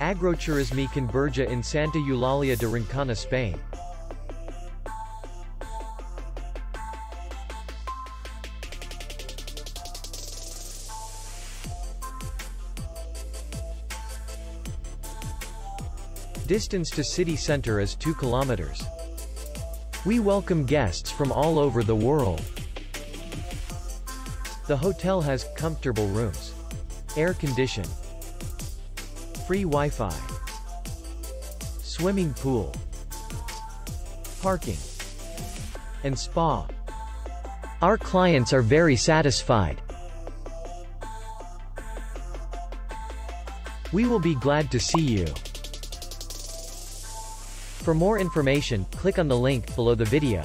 Agroturisme Can Burgues in Santa Eulalia de Roncana Spain. Distance to city center is 2 kilometers. We welcome guests from all over the world. The hotel has comfortable rooms, air condition, free Wi-Fi, swimming pool, parking, and spa. Our clients are very satisfied. We will be glad to see you. For more information, click on the link below the video.